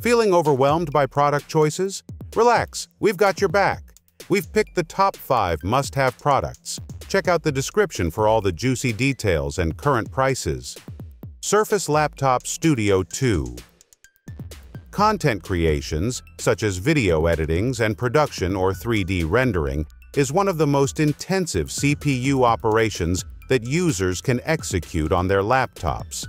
Feeling overwhelmed by product choices? Relax, we've got your back. We've picked the top 5 must-have products. Check out the description for all the juicy details and current prices. Surface Laptop Studio 2 Content creations, such as video editings and production or 3D rendering, is one of the most intensive CPU operations that users can execute on their laptops.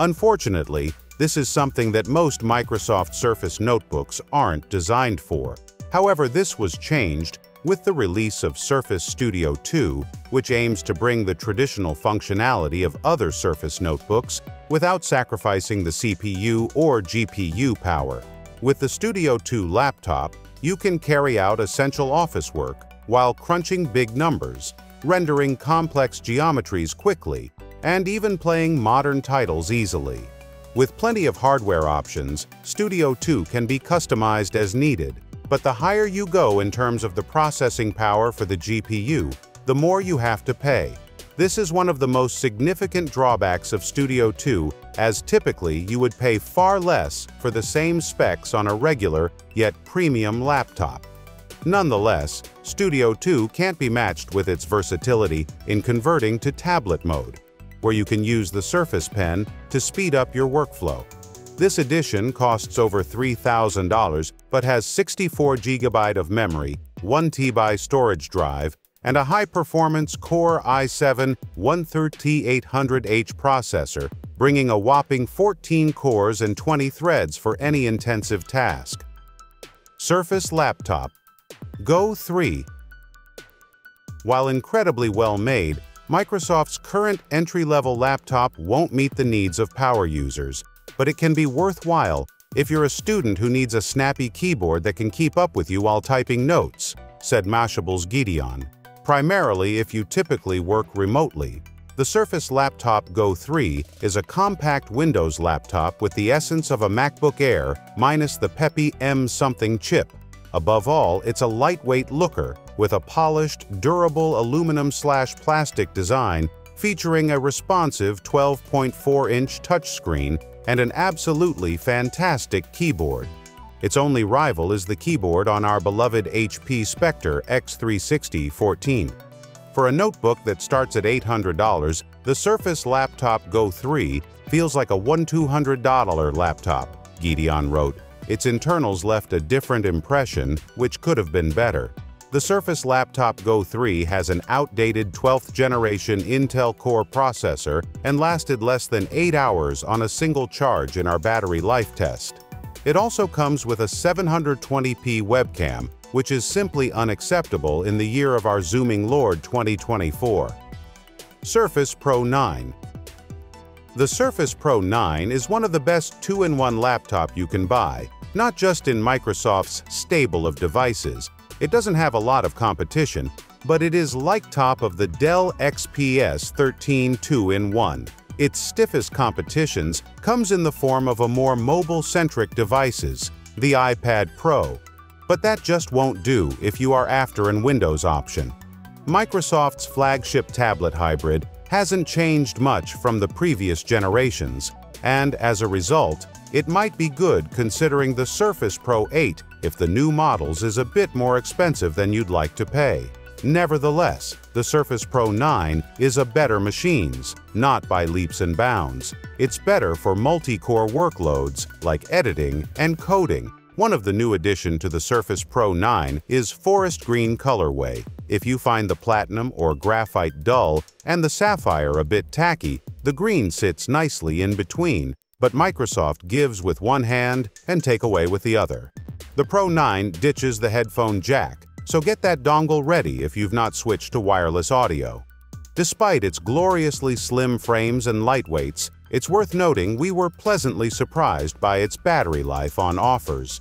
Unfortunately, this is something that most Microsoft Surface notebooks aren't designed for. However, this was changed with the release of Surface Studio 2, which aims to bring the traditional functionality of other Surface notebooks without sacrificing the CPU or GPU power. With the Studio 2 laptop, you can carry out essential office work while crunching big numbers, rendering complex geometries quickly, and even playing modern titles easily. With plenty of hardware options, Studio 2 can be customized as needed, but the higher you go in terms of the processing power for the GPU, the more you have to pay. This is one of the most significant drawbacks of Studio 2, as typically you would pay far less for the same specs on a regular, yet premium laptop. Nonetheless, Studio 2 can't be matched with its versatility in converting to tablet mode, where you can use the Surface Pen to speed up your workflow. This edition costs over $3,000 but has 64 GB of memory, 1 TB storage drive, and a high-performance Core i7 13800H processor, bringing a whopping 14 cores and 20 threads for any intensive task. Surface Laptop Go 3 While incredibly well made, Microsoft's current entry-level laptop won't meet the needs of power users, but it can be worthwhile if you're a student who needs a snappy keyboard that can keep up with you while typing notes, said Mashable's Gedeon. Primarily if you typically work remotely. The Surface Laptop Go 3 is a compact Windows laptop with the essence of a MacBook Air minus the peppy M-something chip. Above all, it's a lightweight looker with a polished, durable aluminum-slash-plastic design featuring a responsive 12.4-inch touchscreen and an absolutely fantastic keyboard. Its only rival is the keyboard on our beloved HP Spectre X360 14. For a notebook that starts at $800, the Surface Laptop Go 3 feels like a $1,200 laptop, Gedeon wrote. Its internals left a different impression, which could have been better. The Surface Laptop Go 3 has an outdated 12th generation Intel Core processor and lasted less than 8 hours on a single charge in our battery life test. It also comes with a 720p webcam, which is simply unacceptable in the year of our Zooming Lord 2024. Surface Pro 9 The Surface Pro 9 is one of the best 2-in-1 laptop you can buy, not just in Microsoft's stable of devices, it doesn't have a lot of competition, but it is like top of the Dell XPS 13 2-in-1. Its stiffest competitions comes in the form of a more mobile-centric devices, the iPad Pro. But that just won't do if you are after an Windows option. Microsoft's flagship tablet hybrid hasn't changed much from the previous generations, and as a result, it might be good considering the Surface Pro 8 if the new models is a bit more expensive than you'd like to pay. Nevertheless, the Surface Pro 9 is a better machines, not by leaps and bounds. It's better for multi-core workloads like editing and coding. One of the new addition to the Surface Pro 9 is forest green colorway. If you find the platinum or graphite dull and the sapphire a bit tacky, the green sits nicely in between, but Microsoft gives with one hand and take away with the other. The Pro 9 ditches the headphone jack, so get that dongle ready if you've not switched to wireless audio. Despite its gloriously slim frames and lightweights, it's worth noting we were pleasantly surprised by its battery life on offers.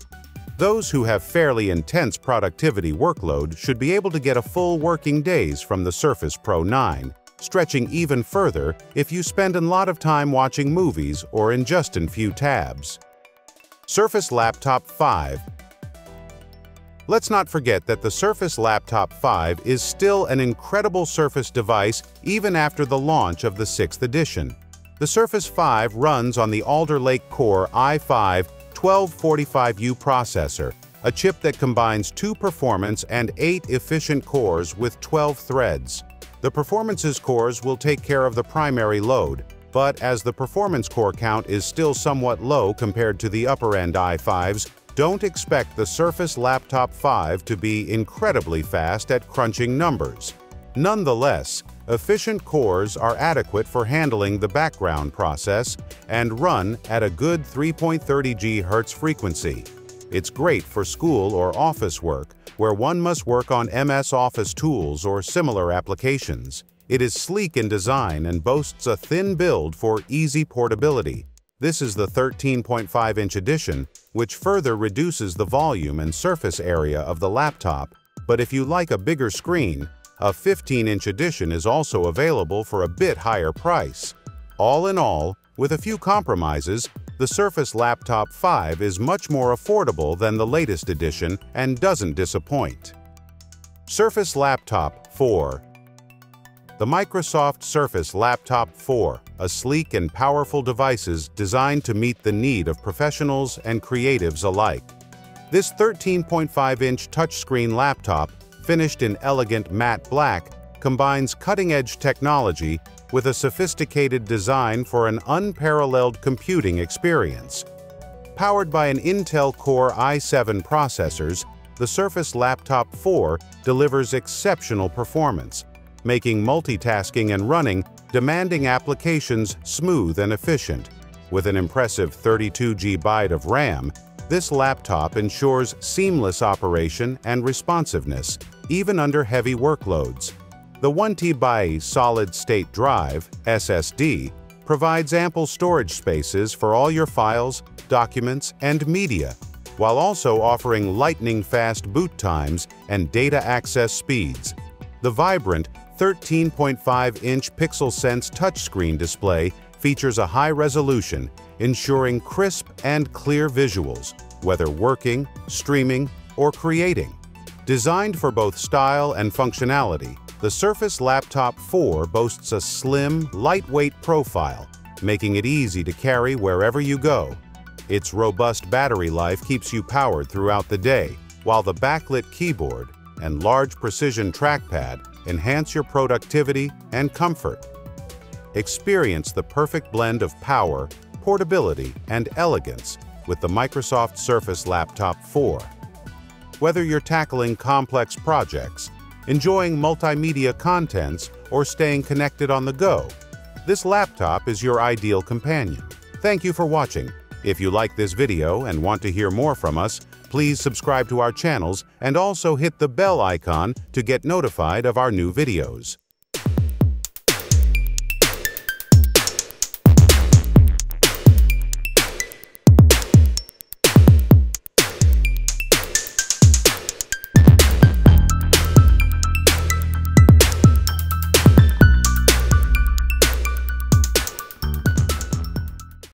Those who have fairly intense productivity workload should be able to get a full working days from the Surface Pro 9, stretching even further if you spend a lot of time watching movies or in just a few tabs. Surface Laptop 5 Let's not forget that the Surface Laptop 5 is still an incredible Surface device even after the launch of the 6th edition. The Surface 5 runs on the Alder Lake Core i5 1245U processor, a chip that combines two performance and eight efficient cores with 12 threads. The performances cores will take care of the primary load, but as the performance core count is still somewhat low compared to the upper-end i5s, don't expect the Surface Laptop 5 to be incredibly fast at crunching numbers. Nonetheless, efficient cores are adequate for handling the background process and run at a good 3.30 GHz frequency. It's great for school or office work, where one must work on MS Office tools or similar applications. It is sleek in design and boasts a thin build for easy portability. This is the 13.5-inch edition, which further reduces the volume and surface area of the laptop, but if you like a bigger screen, a 15-inch edition is also available for a bit higher price. All in all, with a few compromises, the Surface Laptop 5 is much more affordable than the latest edition and doesn't disappoint. Surface Laptop 4 The Microsoft Surface Laptop 4, a sleek and powerful device designed to meet the need of professionals and creatives alike. This 13.5-inch touchscreen laptop, finished in elegant matte black, combines cutting-edge technology with a sophisticated design for an unparalleled computing experience. Powered by an Intel Core i7 processors, the Surface Laptop 4 delivers exceptional performance, making multitasking and running demanding applications smooth and efficient. With an impressive 32 GB of RAM, this laptop ensures seamless operation and responsiveness, even under heavy workloads. The 1TB solid-state drive, SSD, provides ample storage spaces for all your files, documents, and media, while also offering lightning-fast boot times and data access speeds. The vibrant 13.5-inch PixelSense touchscreen display features a high resolution, ensuring crisp and clear visuals, whether working, streaming, or creating. Designed for both style and functionality, the Surface Laptop 4 boasts a slim, lightweight profile, making it easy to carry wherever you go. Its robust battery life keeps you powered throughout the day, while the backlit keyboard and large precision trackpad enhance your productivity and comfort. Experience the perfect blend of power, portability, and elegance with the Microsoft Surface Laptop 4. Whether you're tackling complex projects, enjoying multimedia contents, or staying connected on the go, this laptop is your ideal companion. Thank you for watching. If you like this video and want to hear more from us, please subscribe to our channels and also hit the bell icon to get notified of our new videos.